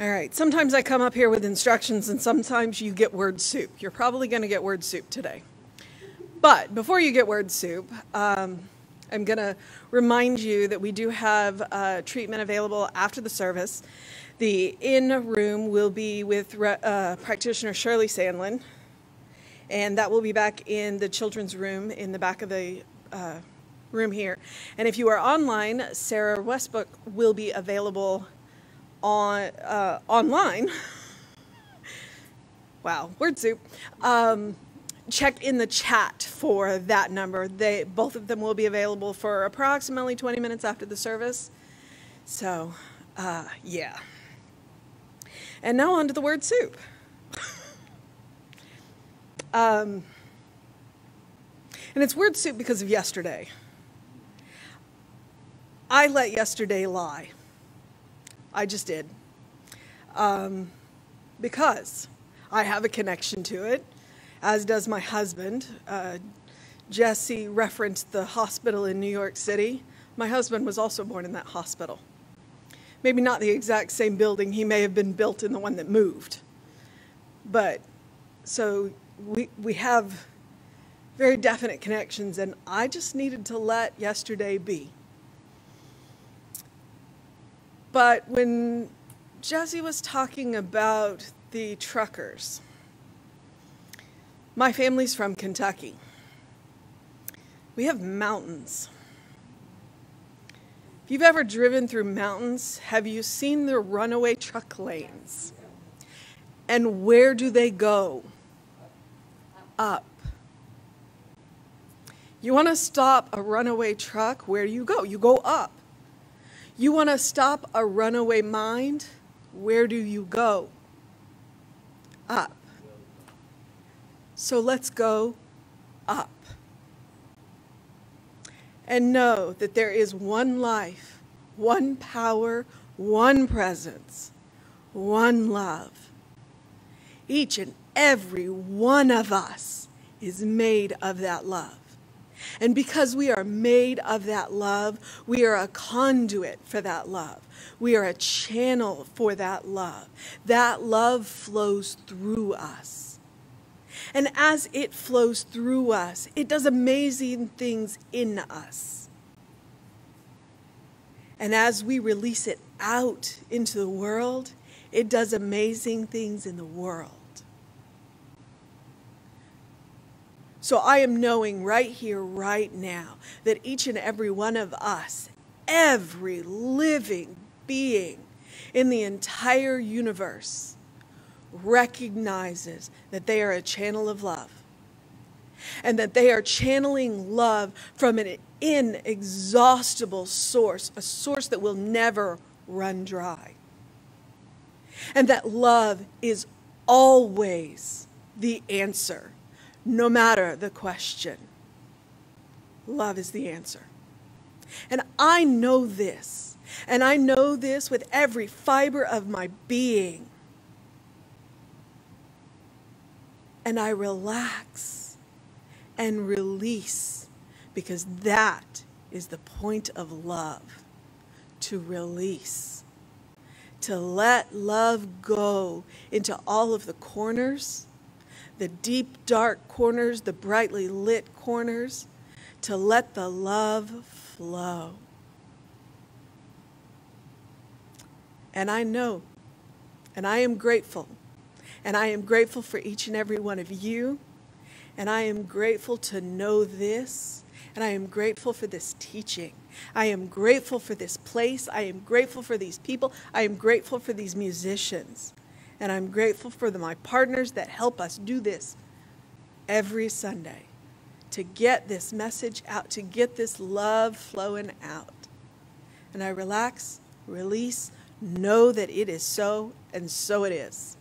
All right, sometimes I come up here with instructions and sometimes you get word soup. You're probably going to get word soup today. But before you get word soup, um, I'm going to remind you that we do have uh, treatment available after the service. The in room will be with uh, practitioner Shirley Sandlin, and that will be back in the children's room in the back of the uh, room here. And if you are online, Sarah Westbrook will be available on uh, online. wow, word soup. Um, check in the chat for that number. They both of them will be available for approximately 20 minutes after the service. So, uh, yeah. And now on to the word soup. um, and it's word soup because of yesterday. I let yesterday lie. I just did. Um, because I have a connection to it, as does my husband. Uh, Jesse referenced the hospital in New York City. My husband was also born in that hospital. Maybe not the exact same building, he may have been built in the one that moved. But so we, we have very definite connections, and I just needed to let yesterday be. But when Jesse was talking about the truckers, my family's from Kentucky. We have mountains. If you've ever driven through mountains, have you seen the runaway truck lanes? And where do they go? Up. You want to stop a runaway truck, where do you go? You go up. You want to stop a runaway mind? Where do you go? Up. So let's go up. And know that there is one life, one power, one presence, one love. Each and every one of us is made of that love. And because we are made of that love, we are a conduit for that love. We are a channel for that love. That love flows through us. And as it flows through us, it does amazing things in us. And as we release it out into the world, it does amazing things in the world. So I am knowing right here, right now, that each and every one of us, every living being in the entire universe, recognizes that they are a channel of love and that they are channeling love from an inexhaustible source, a source that will never run dry. And that love is always the answer no matter the question. Love is the answer. And I know this, and I know this with every fiber of my being. And I relax and release because that is the point of love to release, to let love go into all of the corners the deep, dark corners, the brightly lit corners, to let the love flow. And I know, and I am grateful, and I am grateful for each and every one of you, and I am grateful to know this, and I am grateful for this teaching. I am grateful for this place. I am grateful for these people. I am grateful for these musicians. And I'm grateful for the, my partners that help us do this every Sunday to get this message out, to get this love flowing out. And I relax, release, know that it is so, and so it is.